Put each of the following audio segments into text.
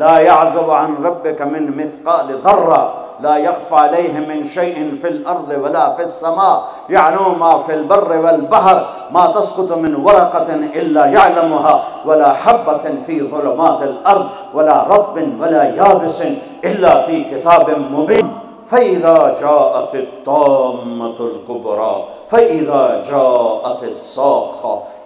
ला याज़ब अन रब्बिक मिन मिथक़ाल ज़र्रा ला यख़फ़ा अलैहि मिन शैइन फ़िल अर्ज़ वला फ़िस समा यअलमु मा फ़िल बर्रि वल बहर मा तस्कुतु मिन वरक़तिन इल्ला यअलमुहा वला हब्बतिन फ़ी ज़ुलुमातिल अर्ज़ वला रत्बिन वला याबिसिन इल्ला फ़ी किताबिन मुबीन फ़इज़ा जाअतित ताम्मतुल कुबरा फ़इज़ा जाअतिस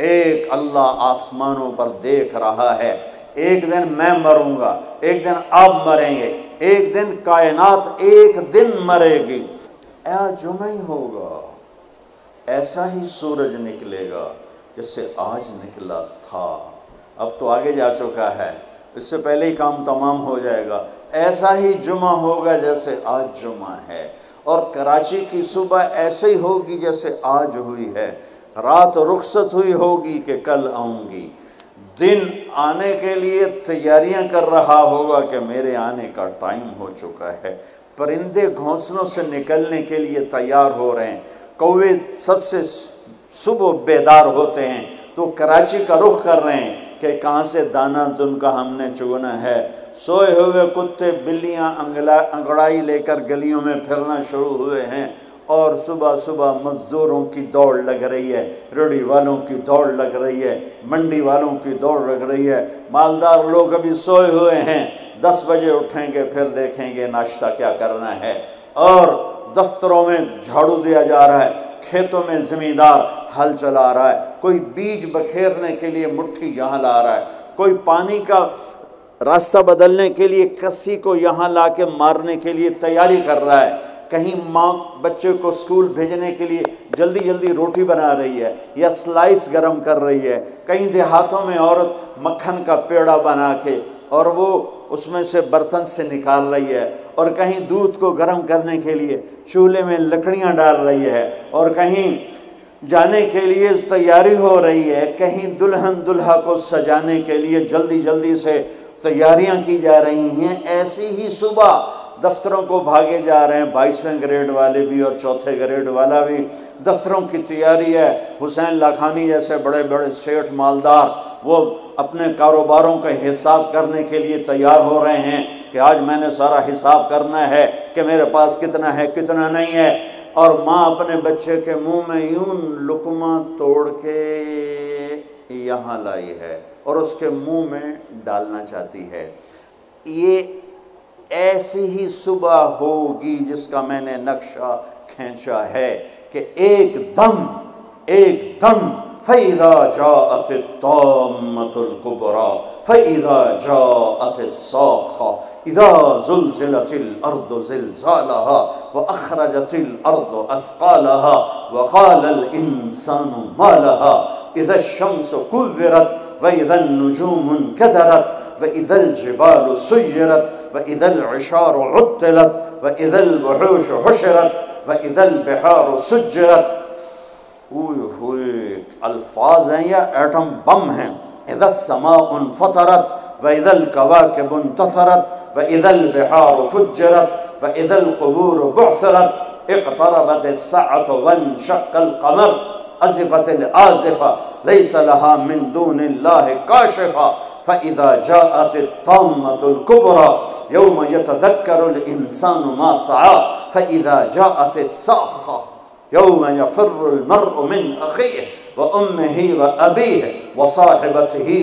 एक अल्लाह आसमानों पर देख रहा है। एक दिन मैं मरूँगा, एक दिन आप मरेंगे, एक दिन कायनात एक दिन मरेगी। ऐ जुमा ही होगा, ऐसा ही सूरज निकलेगा जैसे आज निकला था। अब तो आगे जा चुका है। इससे पहले ही काम तमाम हो जाएगा। ऐसा ही जुमा होगा जैसे आज जुमा है। और कराची की सुबह ऐसे ही होगी जैसे आज हुई है। रात रुखसत हुई होगी कि कल आऊँगी। दिन आने के लिए तैयारियाँ कर रहा होगा कि मेरे आने का टाइम हो चुका है। परिंदे घोंसलों से निकलने के लिए तैयार हो रहे हैं। कौवे सबसे सुबह बेदार होते हैं तो कराची का रुख कर रहे हैं। कि कहाँ से दाना दुन का हमने चुगना है? सोए हुए कुत्ते बिल्लियाँ अंगला, अंगड़ाई लेकर गलियों में फिरना शुरू हुए हैं और सुबह सुबह मज़दूरों की दौड़ लग रही है रेडी वालों की दौड़ लग रही है, मंडी वालों की दौड़ लग रही है। मालदार लोग अभी सोए हुए हैं, दस बजे उठेंगे, फिर देखेंगे नाश्ता क्या करना है। और दफ्तरों में झाड़ू दिया जा रहा है, खेतों में ज़मींदार हल चला रहा है, कोई बीज बखेरने के लिए मुट्ठी यहाँ ला रहा है, कोई पानी का रास्ता बदलने के लिए कस्सी को यहाँ ला के मारने के लिए तैयारी कर रहा है। कहीं माँ बच्चे को स्कूल भेजने के लिए जल्दी जल्दी रोटी बना रही है या स्लाइस गरम कर रही है। कहीं देहातों में औरत मक्खन का पेड़ा बना के और वो उसमें से बर्तन से निकाल रही है और कहीं दूध को गर्म करने के लिए चूल्हे में लकड़ियाँ डाल रही है और कहीं जाने के लिए तैयारी हो रही है। कहीं दुल्हन दुल्हा को सजाने के लिए जल्दी जल्दी से तैयारियाँ की जा रही हैं। ऐसी ही सुबह दफ्तरों को भागे जा रहे हैं। बाईसवें ग्रेड वाले भी और चौथे ग्रेड वाला भी। दफ्तरों की तैयारी है। हुसैन लाखानी जैसे बड़े बड़े सेठ मालदार, वो अपने कारोबारों का हिसाब करने के लिए तैयार हो रहे हैं कि आज मैंने सारा हिसाब करना है कि मेरे पास कितना है, कितना नहीं है। और माँ अपने बच्चे के मुँह में यूँ लुकमा तोड़ के यहाँ लाई है और उसके मुँह में डालना चाहती है। ये ऐसी ही सुबह होगी जिसका मैंने नक्शा खींचा है कि एक दम एक दम फ़ैज़ा जाअत ताम्मतुल कुबरा, फ़ैज़ा जाअत साख़ा। इज़ा ज़ुलज़िलतिल अर्दु ज़िलज़ालहा व अख़रजतिल अर्दु अथक़ालहा व क़ालल इंसानु मा लहा इज़ा शम्सु कुव्विरत व इज़ा नुजूमु कदरत व इज़ल जिबालु सुय्यरत व इज़ल इशारु उत्तिलत व इज़ल वहूशु हुशिरत व इज़ल बिहारु सुज्जिरत हुए अल्फाज हैं या एटम बम हैं इधर समा उन फतरत वैदल कवा के बुनतसरत व इदल बिहार फुजरत व इदल कबूर बुसरत इकतरबत सअत वन शक्ल कमर अज़िफ़त आज़िफ़ा लैस लहा मिन दून काशिफ़ा फ़इज़ा जाअत तम्मतुल कुबरा यौम यतज़क्करुल इंसानु मा सआ फ़इज़ा जाअत साखा यौम यफिर्रुल मर्उ मिन अखीह व उम्मिही व अबीह व साहिबतिही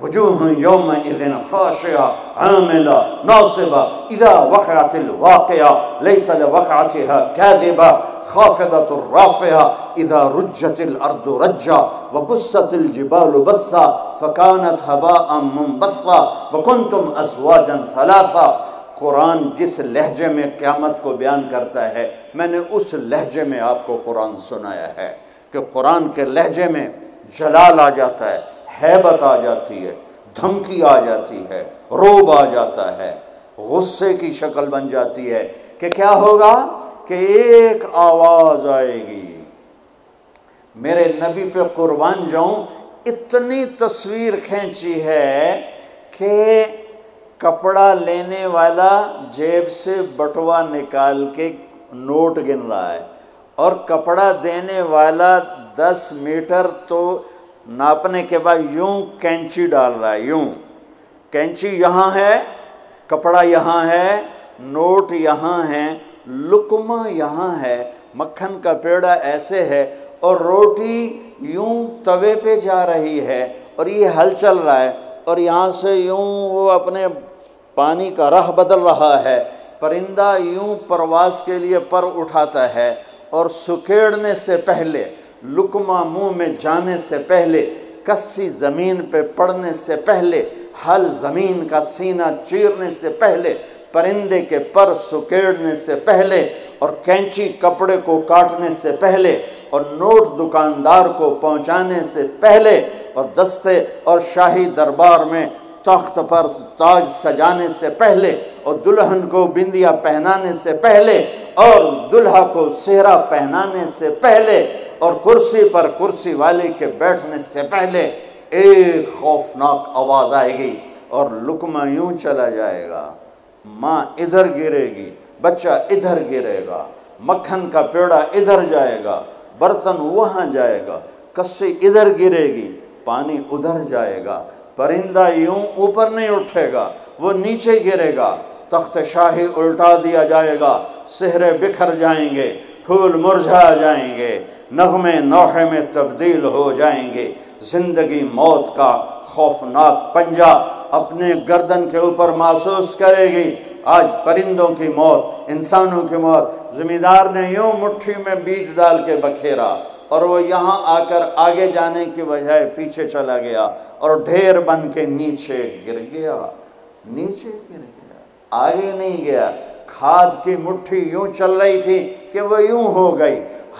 वजूह यौम इदिन खाशिया आमिला नासिबा इदा वक़अतिल वाक़िया लैस लवक़अतिहा काज़िबा खाफ़िदतुर राफ़िया इदा रुज्जतिल अर्दु रज्जा व बुस्सतिल बस्सा फ़कानत हबाअम मुनबस्सा व कुंतुम अज़वाजन सलासा कुरान जिस लहजे में क़यामत को बयान करता है मैंने उस लहजे में आपको कुरान सुनाया है कि कुरान के लहजे में जलाल आ जाता है हैबत आ जाती है, धमकी आ जाती है, रोब आ जाता है, गुस्से की शक्ल बन जाती है कि क्या होगा कि एक आवाज़ आएगी। मेरे नबी पे कुर्बान जाऊँ, इतनी तस्वीर खींची है कि कपड़ा लेने वाला जेब से बटवा निकाल के नोट गिन रहा है और कपड़ा देने वाला दस मीटर तो नापने के बाद यूँ कैंची डाल रहा है, यूँ। कैंची यहाँ है, कपड़ा यहाँ है, नोट यहाँ है, लुकमा यहाँ है, मक्खन का पेड़ा ऐसे है और रोटी यूँ तवे पे जा रही है और ये हल चल रहा है और यहाँ से यूँ वो अपने पानी का राह बदल रहा है, परिंदा यूँ प्रवास के लिए पर उठाता है और सुकेड़ने से पहले लुकमा मुँह में जाने से पहले, कस्सी ज़मीन पे पड़ने से पहले, हल ज़मीन का सीना चीरने से पहले, परिंदे के पर सुकेड़ने से पहले और कैंची कपड़े को काटने से पहले और नोट दुकानदार को पहुँचाने से पहले और दस्ते और शाही दरबार में तख्त पर ताज सजाने से पहले और दुल्हन को बिंदिया पहनाने से पहले और दुल्हा को सेहरा पहनाने से पहले और कुर्सी पर कुर्सी वाले के बैठने से पहले एक खौफनाक आवाज़ आएगी और लुकमा यूँ चला जाएगा। माँ इधर गिरेगी, बच्चा इधर गिरेगा, मक्खन का पेड़ा इधर जाएगा, बर्तन वहाँ जाएगा, कस्सी इधर गिरेगी, पानी उधर जाएगा, परिंदा यूँ ऊपर नहीं उठेगा, वो नीचे गिरेगा, तख्त शाही उल्टा दिया जाएगा, सेहरे बिखर जाएँगे, फूल मुरझा जाएँगे नगमे नौहे में तब्दील हो जाएँगे। ज़िंदगी मौत का खौफनाक पंजा अपने गर्दन के ऊपर महसूस करेगी। आज परिंदों की मौत, इंसानों की मौत, ज़मींदार ने यूँ मुट्ठी में बीज डाल के बखेरा और वो यहाँ आकर आगे जाने की बजाय पीछे चला गया और ढेर बन के नीचे गिर गया। नीचे गिर गया। आगे नहीं गया। खाद की मुट्ठी यूँ चल रही थी कि वो यूँ हो गई।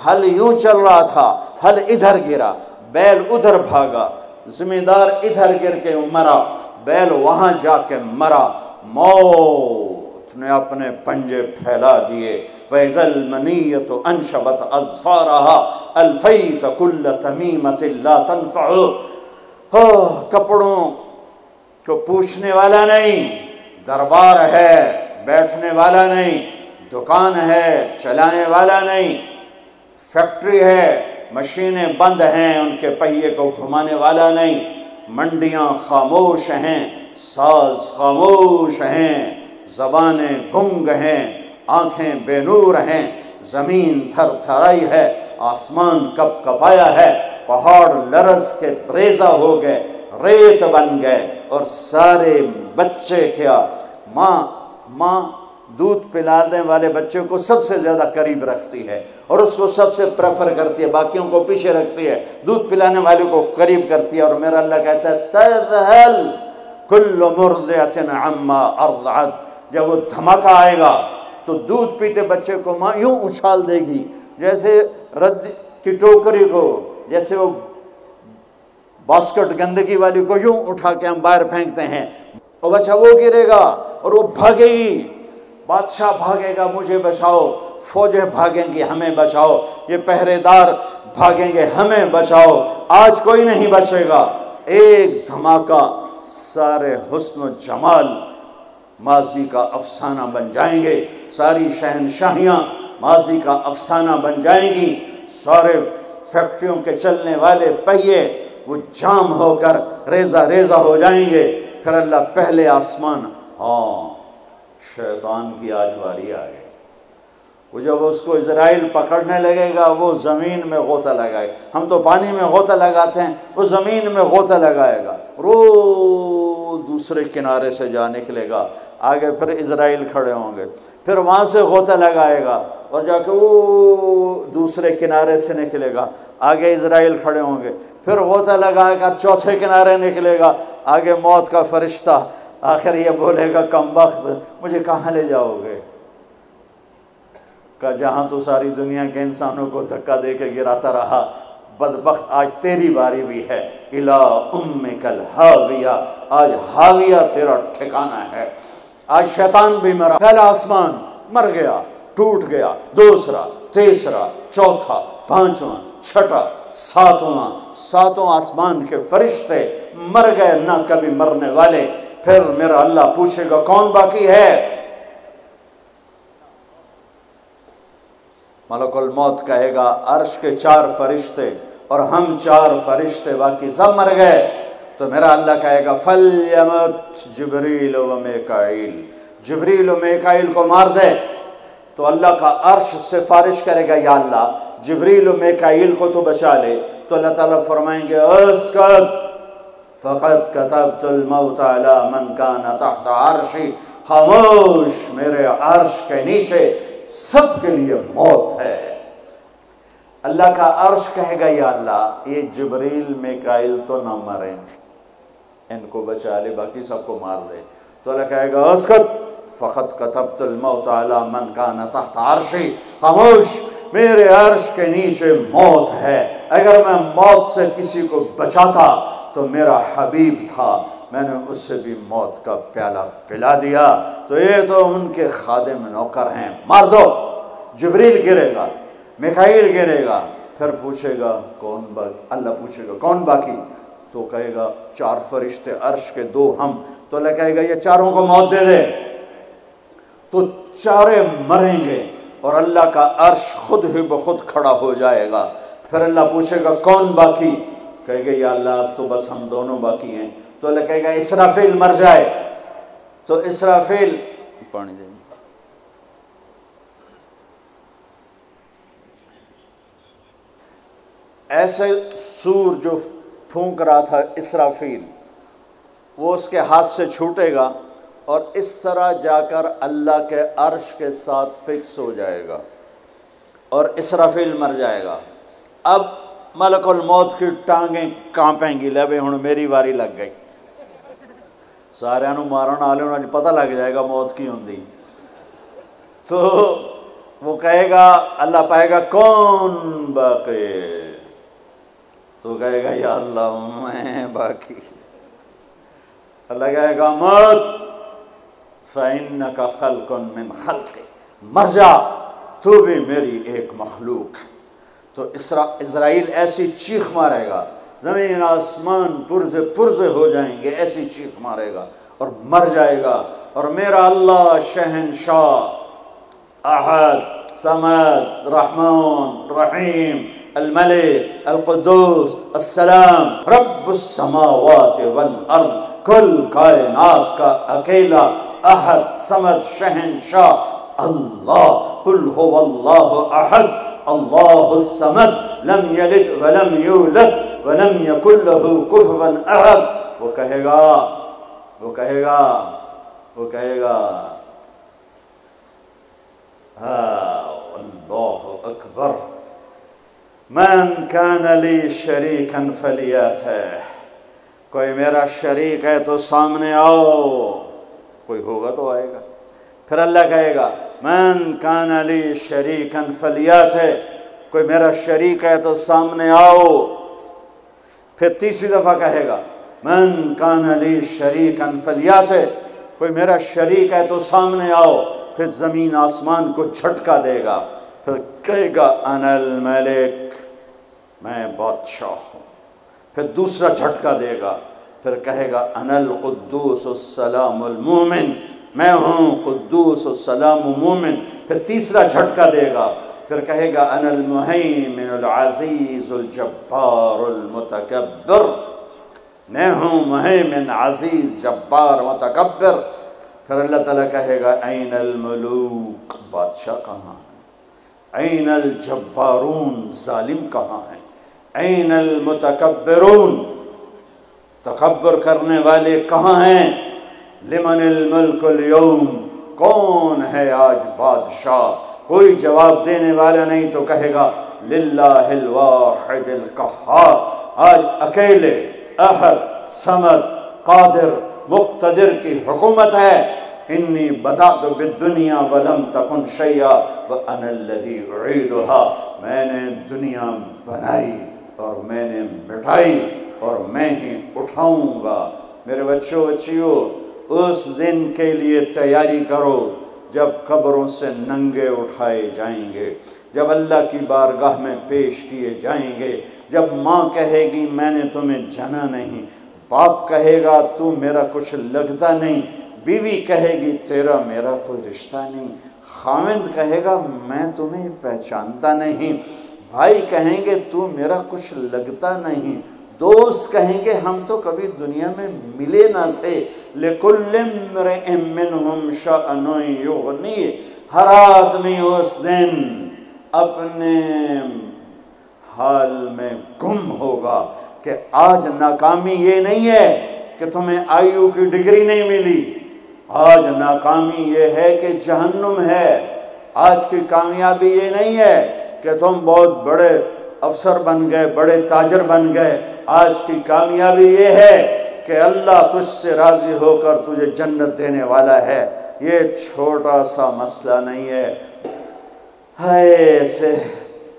हल यूँ चल रहा था, हल इधर गिरा, बैल उधर भागा, जिम्मेदार इधर गिर के मरा, बैल वहाँ जाके मरा, मौत ने अपने पंजे फैला दिए। फैजल मनीयत अनशबत अजफारहा, अल्फैत कुल्ल तमीमत हो, कपड़ों को पूछने वाला नहीं, दरबार है, बैठने वाला नहीं, दुकान है, चलाने वाला नहीं फैक्ट्री है, मशीनें बंद हैं, उनके पहिए को घुमाने वाला नहीं। मंडियाँ खामोश हैं, साज खामोश हैं, जबानें गुंग हैं, आँखें बेनूर हैं, ज़मीन थर थराई है, आसमान कप कपाया है, पहाड़ लरस के रेजा हो गए, रेत बन गए, और सारे बच्चे क्या? माँ माँ दूध पिलाने वाले बच्चे को सबसे ज़्यादा करीब रखती है और उसको सबसे प्रेफर करती है, बाकियों को पीछे रखती है। दूध पिलाने वाले को करीब करती है और मेरा अल्लाह कहता है, तजहल कुल्ल मुर्दन अम्मा अर्द जब वो धमाका आएगा तो दूध पीते बच्चे को माँ यूँ उछाल देगी, जैसे रद्द की टोकरी को, जैसे वो बास्केट गंदगी वाली को यूँ उठा के हम बाहर फेंकते हैं। और बच्चा वो गिरेगा और वो भागेगी। बादशाह भागेगा, मुझे बचाओ। फौजें भागेंगी, हमें बचाओ। ये पहरेदार भागेंगे, हमें बचाओ। आज कोई नहीं बचेगा। एक धमाका, सारे हुस्न जमाल माजी का अफसाना बन जाएँगे। सारी शहनशाहियाँ माजी का अफसाना बन जाएँगी। सारे फैक्ट्रियों के चलने वाले पहिए, वो जाम होकर रेजा रेजा हो जाएँगे। फिर अल्लाह पहले आसमान हाँ। शैतान की आज बारी आ गई। वो जब उसको इसराइल पकड़ने लगेगा, वो ज़मीन में गोता लगाएगा हम तो पानी में गोता लगाते हैं, वो ज़मीन में गोता लगाएगा। रो दूसरे किनारे से जा निकलेगा। आगे फिर इसराइल खड़े होंगे। फिर वहाँ से गोता लगाएगा और जाके वो दूसरे किनारे से निकलेगा। आगे इसराइल खड़े होंगे। फिर गोता लगाकर चौथे किनारे निकलेगा। आगे मौत का फरिश्ता आखिर ये बोलेगा, कम वक्त, मुझे कहाँ ले जाओगे? का जहाँ तो सारी दुनिया के इंसानों को धक्का दे के गिराता रहा, बदबख्त आज तेरी बारी भी है। इला उम्म कल हाविया, आज हाविया तेरा ठिकाना है। आज शैतान भी मरा, पहला आसमान मर गया, टूट गया, दूसरा, तीसरा, चौथा, पांचवा, छठा, सातवां, सातों आसमान के फरिश्ते मर गए, ना कभी मरने वाले। फिर मेरा अल्लाह पूछेगा, कौन बाकी है? मलकुल मौत कहेगा, अर्श के चार फरिश्ते और हम चार फरिश्ते बाकी सब मर गए। तो मेरा अल्लाह कहेगा फल यमत जबरील मेकाइल। जबरील को मार दे। तो अल्लाह का अर्श सिफारिश करेगा, या अल्लाह, जबरील मेकाइल को तो बचा ले। तो अल्लाह ताला फरमाएँगे अस्कत फ़कत कतबतुलमौत अला मन कान तहत अर्शी खामोश मेरे अर्श के नीचे सबके लिए मौत है। अल्लाह का अर्श कहेगा, या अल्लाह, ये जबरील, मेकाइल तो ना मरे। इनको बचा ले, बाकी सबको मार दे। तो अल्लाह कहेगा अस्कत फ़कत कतबतुलमौत अला मन कान तहत अर्शी खामोश मेरे अर्श के नीचे मौत है। अगर मैं मौत से किसी को बचाता तो मेरा हबीब था। मैंने उससे भी मौत का प्याला पिला दिया। तो ये तो उनके खादिम नौकर हैं। मार दो। जबरील गिरेगा, मिखाइल गिरेगा। फिर पूछेगा, कौन बाकी? अल्लाह पूछेगा, कौन बाकी? तो कहेगा, चार फरिश्ते अर्श के दो हम। तो अल्लाह कहेगा, ये चारों को मौत दे दे। तो चारे मरेंगे और अल्लाह का अर्श खुद ही ब खुद खड़ा हो जाएगा। फिर अल्लाह पूछेगा, कौन बाकी? कहेगा या अल्लाह अब तो बस हम दोनों बाकी हैं। तो अल्लाह कहेगा इसराफील मर जाए। तो इसराफील पानी दे। ऐसे सूर जो फूंक रहा था इसराफील वो उसके हाथ से छूटेगा और इस तरह जाकर अल्लाह के अर्श के साथ फिक्स हो जाएगा और इसराफील मर जाएगा। अब मलकुल मौत की टांगें कांपेंगी। ले भाई हूँ मेरी वारी लग गई। सारे मारन वाले उन्होंने पता लग जाएगा मौत की होंगी तो वो कहेगा, अल्लाह पाएगा, कौन बाकी? तो कहेगा, या अल्लाह, मैं बाकी। अल्लाह कहेगा, मत। फ़ैन का खलकन मिन खल मर जा, तू भी मेरी एक मखलूक है। तो इसराइल ऐसी चीख मारेगा। ज़मीन आसमान पुरजे पुरजे हो जाएँगे, ऐसी चीख मारेगा और मर जाएगा। और मेरा अल्लाह शहनशाह, अहद, समद, रहमान, रहीम, अलमलिक, अलकुदूस, अस्सलाम रब्बुस्समावात वल अर्द, कुल कायनात का अकेला अहद, समद, शहनशाह, अल्लाह, कुल हो अल्लाह अहद। अल्लाह समद लम यलिद वलम यूलद वलम यकुल्लहु कुफवन अहद वो कहेगा वो कहेगा वो कहेगा अल्लाह अकबर मन कान ली शरीकन फलियत है कोई मेरा शरीक है तो सामने आओ कोई होगा तो आएगा फिर अल्लाह कहेगा मन कान अली शरीकन फलियत है कोई मेरा शरीक है तो सामने आओ फिर तीसरी दफ़ा कहेगा मन कान अली शरीक फलियात कोई मेरा शरीक है तो सामने आओ फिर ज़मीन आसमान को झटका देगा फिर कहेगा अनल मलिक मैं बादशाह हूँ फिर दूसरा झटका देगा फिर कहेगा अनल कुद्दूस सलामुलमोमिन मैं हूँ कुद्दूस सलाम मोमिन। फिर तीसरा झटका देगा। फिर कहेगा, अनल मुहैमिन अजीज़ुल जब्बारुल मुतकब्बिर। मैं हूँ महमिन अज़ीज़, जब्बार मतकबर फिर अल्लाह ताला कहेगा ऐन मलूक बादशाह कहाँ है? ऐन जब्बारून जालिम कहाँ है? ऐन मुतकबरून तकबर करने वाले कहाँ हैं? लिमन मुल्कुल कौन है आज बादशाह? कोई जवाब देने वाला नहीं तो कहेगा, लिल्लाहिल कहार। आज अकेले, अहद, समद, कादिर मुख्तर की हुकूमत है। इन्नी बता तो दुनिया वलम तकुन शैया व अनल्लदी उईदुहा। मैंने दुनिया बनाई और मैंने मिटाई और मैं ही उठाऊँगा। मेरे बच्चों, बच्चियों उस दिन के लिए तैयारी करो जब कब्रों से नंगे उठाए जाएँगे, जब अल्लाह की बारगाह में पेश किए जाएँगे, जब माँ कहेगी, मैंने तुम्हें जना नहीं। बाप कहेगा, तू मेरा कुछ लगता नहीं। बीवी कहेगी, तेरा मेरा कोई रिश्ता नहीं। खाविंद कहेगा, मैं तुम्हें पहचानता नहीं। भाई कहेंगे, तू मेरा कुछ लगता नहीं। दोस्त कहेंगे हम तो कभी दुनिया में मिले ना थे। हर आदमी उस दिन अपने हाल में गुम होगा कि आज नाकामी ये नहीं है कि तुम्हें आयु की डिग्री नहीं मिली। आज नाकामी ये है कि जहन्नुम है। आज की कामयाबी ये नहीं है कि तुम बहुत बड़े अफसर बन गए, बड़े ताजर बन गए। आज की कामयाबी ये है कि अल्लाह तुझसे राज़ी होकर तुझे जन्नत देने वाला है। ये छोटा सा मसला नहीं है। हाय, ऐसे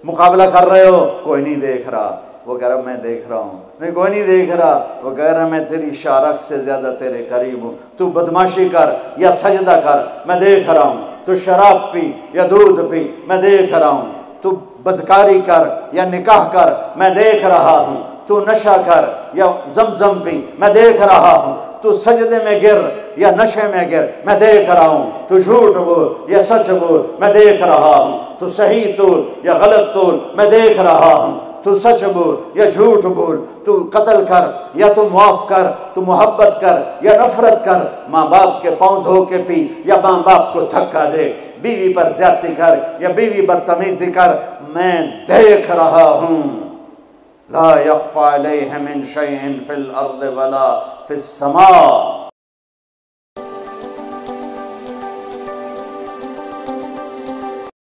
मुकाबला कर रहे हो? कोई नहीं देख रहा। वो कह रहा, मैं देख रहा हूँ। नहीं, कोई नहीं देख रहा। वो कह रहा, मैं तेरी शारक से ज़्यादा तेरे करीब हूँ। तू बदमाशी कर या सजदा कर। मैं देख रहा हूँ। तू शराब पी या दूध पी। मैं देख रहा हूँ। तू बदकारी कर या निकाह कर, मैं देख रहा हूँ। तू नशा कर या जमजम पी मैं देख रहा हूँ। तू सजदे में गिर या नशे में गिर, मैं देख रहा हूँ। तू झूठ बोल या सच बोल, मैं देख रहा हूँ। तू सही तोल या गलत तोल, मैं देख रहा हूँ। तू सच बोल या झूठ बोल, तू कत्ल कर या तू मुआफ कर, तू मोहब्बत कर या नफरत कर। माँ बाप के पाँव धो के पी या माँ बाप को धक्का दे। बीवी पर ज़्यादा कर या बीवी बदतमीजी कर, मैं देख रहा हूँ। ला यख्फा अलैहि शैइन फिल अर्द वला फिस समा।